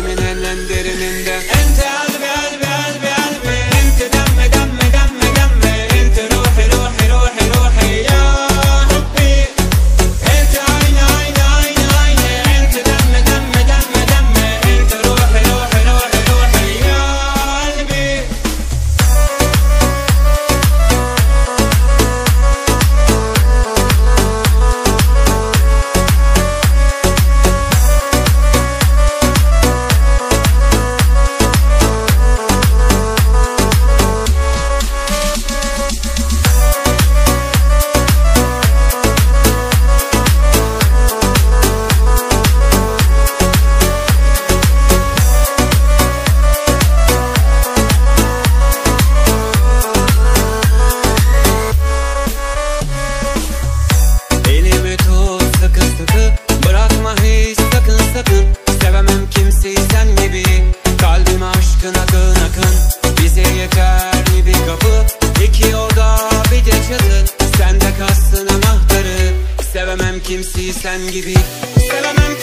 kalbimin enlen derininde Ente Akın akın akın. Bize yeterli bir kapı. İki oda bir de çatı. Sen de kassın anahtarı. Sevemem kimseyi sen gibi. Sevemem